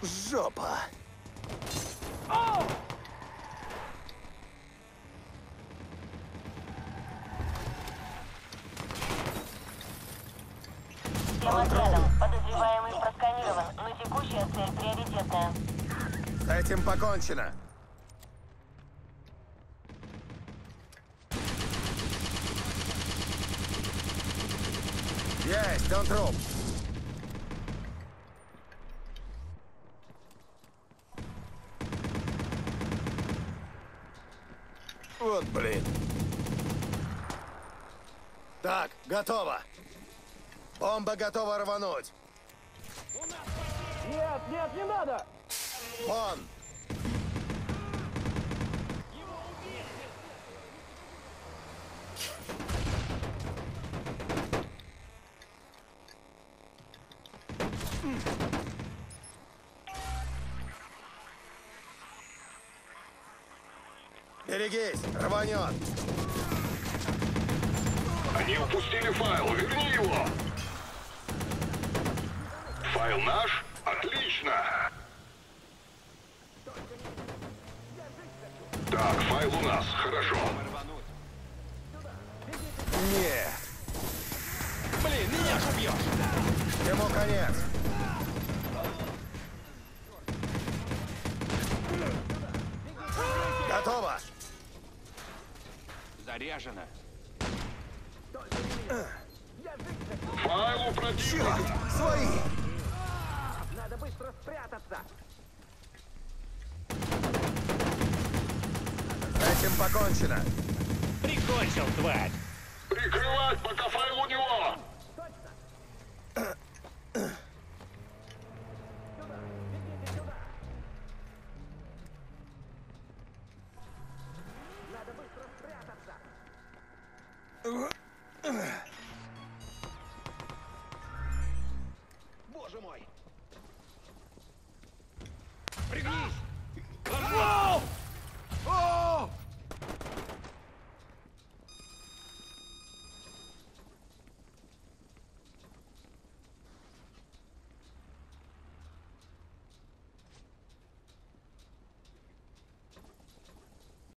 Жопа. Тема рядом. Подозреваемый просканирован, но текущая цель приоритетная. С этим покончено. Есть, он Вот блин. Так, готово. Бомба готова рвануть. Нет, нет, не надо! Вон! Берегись, рванет. Они упустили файл, верни его! Файл наш? Отлично! Так, файл у нас, хорошо. Нет, Блин, меня же бьешь! ему конец. Готово. Заряжено. Файл у противника! Свои. Надо быстро спрятаться! С этим покончено. Прикончил, тварь! Прикрывать, пока файл Ugh.